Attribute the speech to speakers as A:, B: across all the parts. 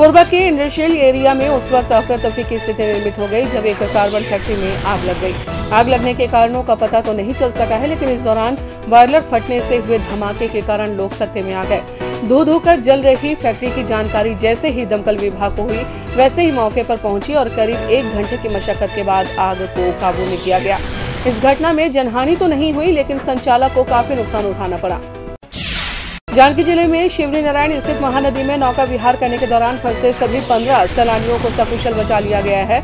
A: कोरबा के industrial area में उस वक्त अफरा तफरी की स्थिति निर्मित हो गई, जब एक कार्बन फैक्ट्री में आग लग गई। आग लगने के कारणों का पता तो नहीं चल सका है, लेकिन इस दौरान बॉयलर फटने से हुए धमाके के कारण लोग सत्ते में आ गए। धो धोकर जल रही फैक्ट्री की जानकारी जैसे ही दमकल विभाग को हुई, वैसे ही मौके पर पहुँची और करीब एक घंटे की मशक्कत के बाद आग को काबू में किया गया। इस घटना में जनहानि तो नहीं हुई, लेकिन संचालक को काफ़ी नुकसान उठाना पड़ा। जानकी ज़िले में शिवरी नारायण स्थित महानदी में नौका विहार करने के दौरान फंसे सभी पंद्रह सैलानियों को सकुशल बचा लिया गया है।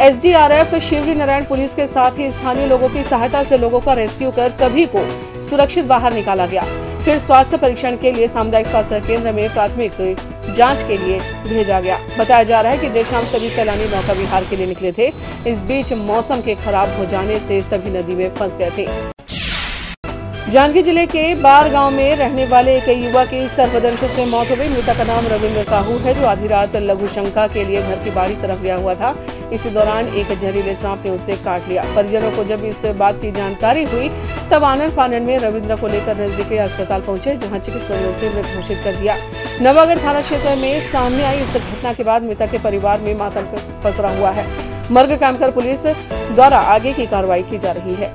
A: एसडीआरएफ, शिवरी नारायण पुलिस के साथ ही स्थानीय लोगों की सहायता से लोगों का रेस्क्यू कर सभी को सुरक्षित बाहर निकाला गया। फिर स्वास्थ्य परीक्षण के लिए सामुदायिक स्वास्थ्य केंद्र में प्राथमिक जाँच के लिए भेजा गया। बताया जा रहा है कि देर शाम सभी सैलानी नौका विहार के लिए निकले थे। इस बीच मौसम के खराब हो जाने से सभी नदी में फंस गए थे। जांजगीर ज़िले के बार गाँव में रहने वाले एक युवा की सर्पदंश से मौत हो गई। मृतक का नाम रविंद्र साहू है, जो आधी रात लघु शंका के लिए घर की बाड़ी तरफ़ गया हुआ था। इसी दौरान एक जहरीले सांप ने उसे काट लिया। परिजनों को जब इस बात की जानकारी हुई, तब आनंद फानन में रविंद्र को लेकर नजदीकी अस्पताल पहुँचे, जहाँ चिकित्सकों ने उसे मृत घोषित कर दिया। नवागढ़ थाना क्षेत्र में सामने आई इस घटना के बाद मृतक के परिवार में मातम पसरा हुआ है। मर्ग कैंपकर पुलिस द्वारा आगे की कार्रवाई की जा रही है।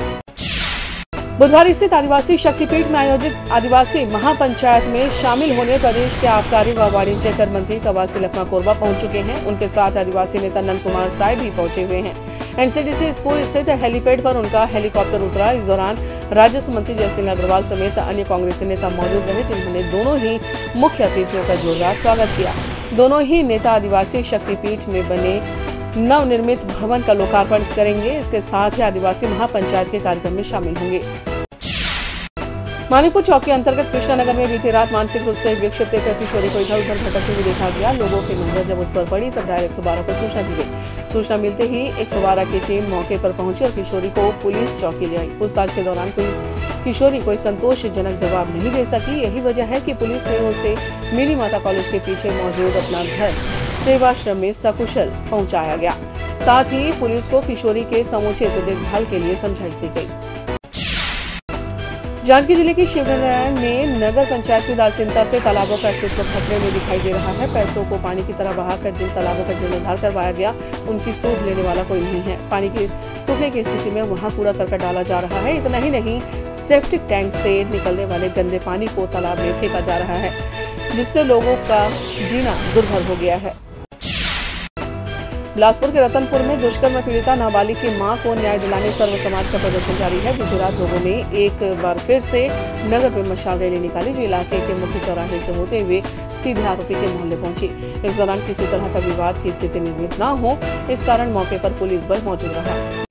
A: बुधवार स्थित आदिवासी शक्तिपीठ में आयोजित आदिवासी महापंचायत में शामिल होने प्रदेश के आबकारी व वाणिज्य कर मंत्री कवासी लखमा कोरबा पहुँच चुके हैं। उनके साथ आदिवासी नेता नंद कुमार साय भी पहुँचे हुए हैं। एनसीडीसी स्कूल स्थित हेलीपैड पर उनका हेलीकॉप्टर उतरा। इस दौरान राजस्व मंत्री जयसिंह अग्रवाल समेत अन्य कांग्रेसी नेता मौजूद रहे, जिन्होंने दोनों ही मुख्य अतिथियों का जोरदार स्वागत किया। दोनों ही नेता आदिवासी शक्तिपीठ में बने नवनिर्मित भवन का लोकार्पण करेंगे। इसके साथ ही आदिवासी महापंचायत के कार्यक्रम में शामिल होंगे। मानिकपुर चौक के अंतर्गत कृष्णानगर में बीती रात मानसिक रूप से विक्षिप्त एक किशोरी को इधर उधर भटकते हुए देखा गया। लोगों की नज़र जब उस पर पड़ी, तब डायल एक को सूचना दी गई। सूचना मिलते ही एक सौ बारह की टीम मौके पर पहुँची और किशोरी को पुलिस चौकी ले आई। पूछताछ के दौरान कोई किशोरी कोई संतोषजनक जवाब नहीं दे सकी। यही वजह है कि पुलिस ने उसे मिनी माता कॉलेज के पीछे मौजूद अपना घर सेवाश्रम में सकुशल पहुँचाया गया। साथ ही पुलिस को किशोरी के समुचित देखभाल के लिए समझाई दी गई। जांजगीर ज़िले की शिवनारायण में नगर पंचायत की उदासीनता से तालाबों का अस्तित्व खतरे में दिखाई दे रहा है। पैसों को पानी की तरह बहाकर जिन तालाबों का जीर्णोद्धार करवाया गया, उनकी सूझ लेने वाला कोई नहीं है। पानी की, सूखने की स्थिति में वहाँ कूड़ा करकट डाला जा रहा है। इतना ही नहीं सेप्टिक टैंक से निकलने वाले गंदे पानी को तालाब में फेंका जा रहा है, जिससे लोगों का जीना दुर्भर हो गया है। बिलासपुर के रतनपुर में दुष्कर्म पीड़िता नाबालिग की माँ को न्याय दिलाने सर्व समाज का प्रदर्शन जारी है। बीती रात लोगों ने एक बार फिर से नगर में मशाल रैली निकाली, जो इलाके के मुख्य चौराहे से होते हुए सीधे आरोपी के मोहल्ले पहुँची। इस दौरान किसी तरह का विवाद की स्थिति निर्मित न हो, इस कारण मौके पर पुलिस बल मौजूद रहा।